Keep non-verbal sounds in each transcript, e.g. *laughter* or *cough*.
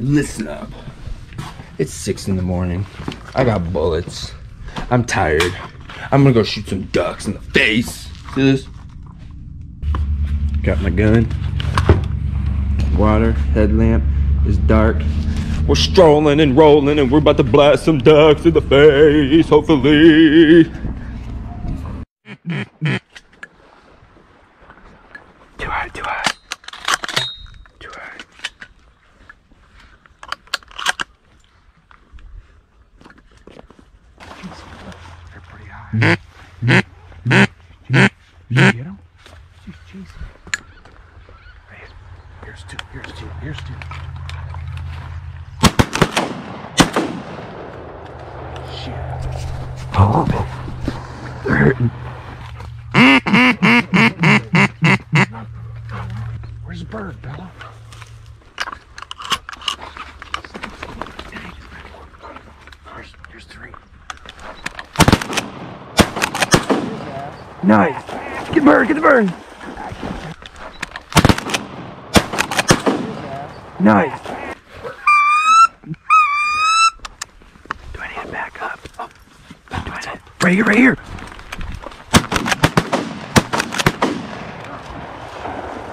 listen up. It's six in the morning. I got bullets. I'm tired. I'm gonna go shoot some ducks in the face. See this? Got my gun. Water, headlamp. It's dark. We're strolling and rolling and we're about to blast some ducks in the face, hopefully. Too high, too high. Too high. They're pretty high. Did you get them? Jeez, jeez. Hey, here's two. Here's two. Here's two. Shit. Oh, they're hurting. Where's the bird, Bella? Here's, here's three. Nice. Get the bird, get the bird. Nice. Do I need to back up? Do I need right here, right here.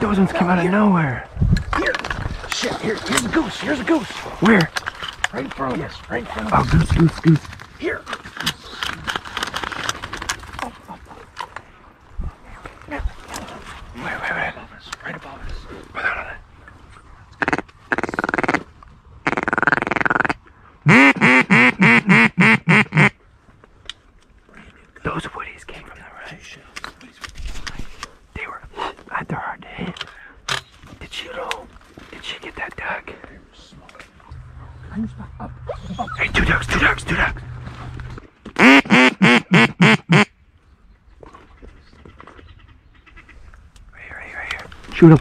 Those ones came out of nowhere. Here. Shit. Here, here's a goose. Here's a goose. Where? Right in front of us. Right in front of oh, us. Oh, goose, goose, goose. Here. Wait, wait, wait. Above us. Right above us. Hold on, hold on. Those woodies came from the right. They were. I- They're hard to hit. Did she know? Did she get that duck? Hey, two ducks, two ducks, two ducks. Right here, right here, right here. Shoot him.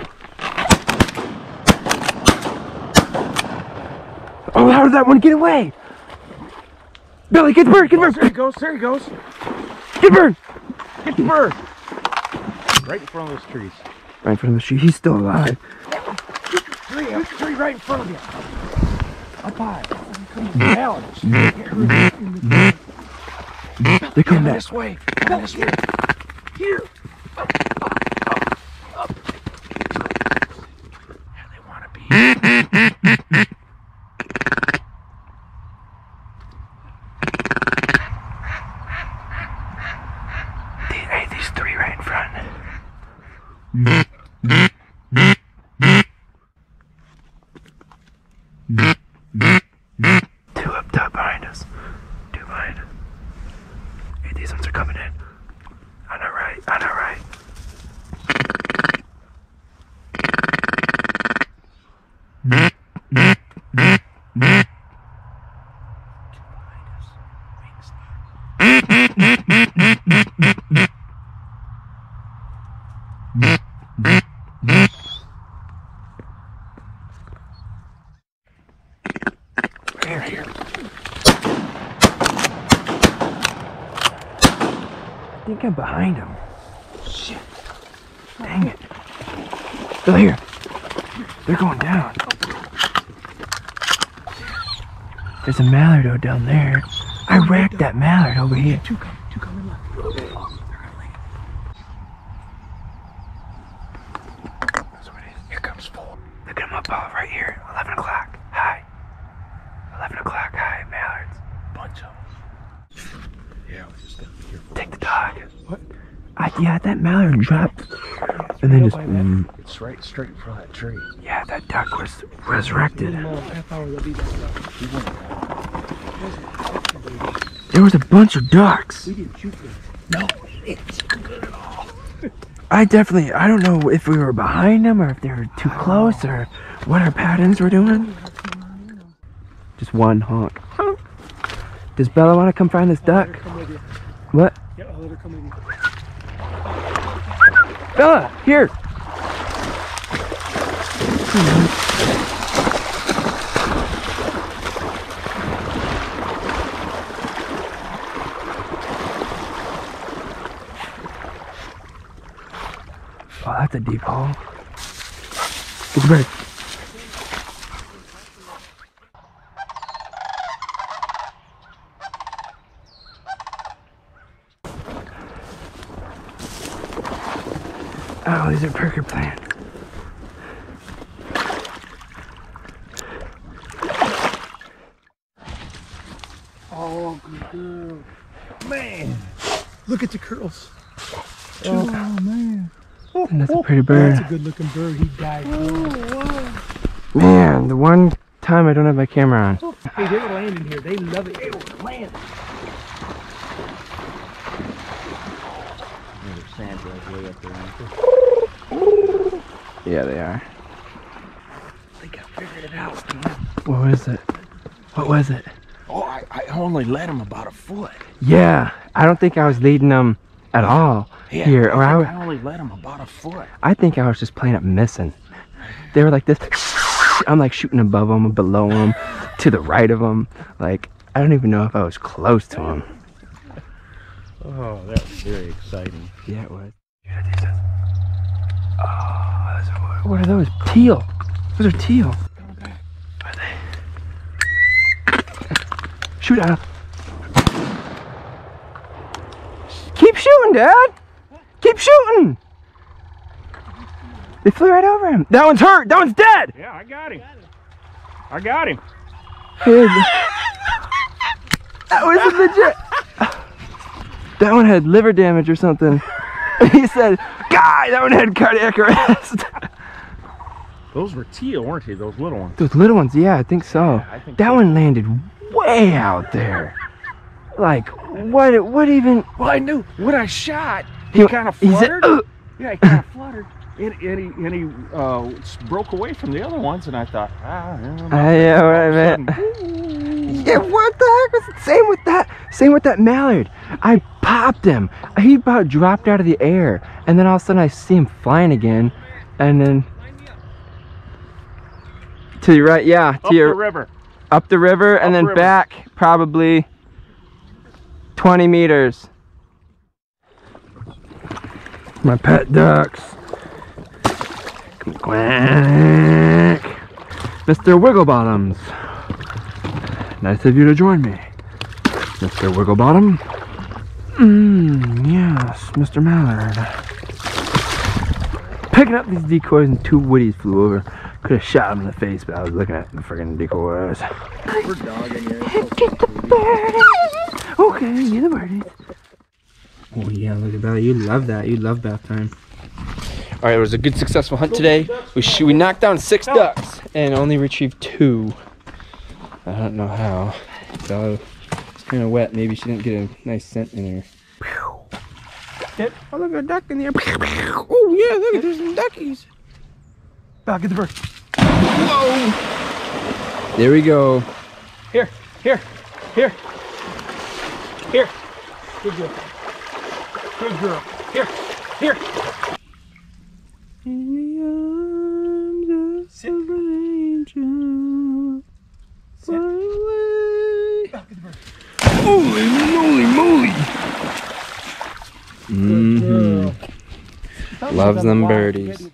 Oh, how did that one get away? Billy, get the bird, get the There he goes. There he goes. get the bird. Get the bird. Right in front of those trees. Right in front of the tree. He's still alive. Three. up- Three right in front of you. Up high. Balance. Here. They come Coming back. this way. This way. Here. Up, up, up, up. Yeah, they want to be. These, hey, these three right in front. Two up top behind us. Two behind. Hey, these ones are coming in. On our right, on our right. Here, here. I'm behind him. Shit. Dang it. Still here. They're going down. There's a mallard down there. I wrecked that mallard over here. Two come. Two coming left. They're gonna leave. That's what it is. Here comes four. Look at them up above right here. 11 o'clock. High. 11 o'clock high, mallards. Bunch of them. Yeah, we just gotta be careful. Take the dog. What? I, yeah, that mallard dropped. And then just, up by that- mm, It's right straight in front of that tree. yeah, that duck was resurrected. There was a bunch of ducks. No, it's good at all. I definitely, I don't know if we were behind them or if they were too close or what our patterns were doing. Just one honk. Does Bella want to come find this duck? What? Yeah, I'll let her come with you. Bella, here. Oh, that's a deep hole. Get the Oh, these are Perker plant. Oh, good girl. Man, look at the curls. Oh. man. And that's a oh, pretty bird. That's a good looking bird. He died. Oh, man, the one time I don't have my camera on. Hey, they were landing here. They love it. They were landing. Yeah, they are. I think I figured it out. What was it? What was it? Oh, I, I only led him about a foot. Yeah, I don't think I was leading them at all Yeah, here. I, Or I, think w- I only led him about a foot. I think I was just playing up missing. They were like this. I'm like shooting above them, below them, to the right of them. Like I don't even know if I was close to them. Oh, that was very exciting. Yeah, it was. Oh, those what are those? Teal. Those are teal. Are they? Shoot out. Keep shooting, Dad. Keep shooting. They flew right over him. That one's hurt. That one's dead. Yeah, I got him. I got him. That was legit. *laughs* That one had liver damage or something. *laughs* He said, "Guy, that one had cardiac arrest." *laughs* Those were teal, weren't they? Those little ones. Those little ones, yeah, I think so. I think That so. one landed way out there. Like, what? What even? Well, I knew when I shot, He he, kind of he said, fluttered. Yeah, he kind of fluttered. And, and he, and he uh, broke away from the other ones, and I thought, ah, yeah, Ah, yeah, what I meant. *laughs* Yeah, what the heck was it? Same with that. Same with that mallard. I popped him. He about dropped out of the air, and then all of a sudden I see him flying again, and then to your right, yeah, to up your the river. up the river, and then Upriver. back probably 20 meters. My pet ducks. Quack. Mr. Wigglebottoms. Nice of you to join me. Mr. Wigglebottom. Mmm, yes, Mr. Mallard. Picking up these decoys and two woodies flew over. Could have shot him in the face, but I was looking at the friggin' decoys. We're dogging here. Get the birdies. Okay, you the birdies. Oh yeah, look at that. You love that. You love bath time. All right, it was a good, successful hunt today. We sh- we knocked down six ducks and only retrieved two. I don't know how. So it's kind of wet. Maybe she didn't get a nice scent in there. Oh, look at a duck in there. Oh yeah, look at there's some duckies. Ah, Back at the bird. Whoa. There we go. Here, here, here, here. Good girl. Good girl. Here, here. In the arms of Sit. an angel. Sit. Fly away. Back at the bird. Holy moly moly! Good girl. Loves them birdies.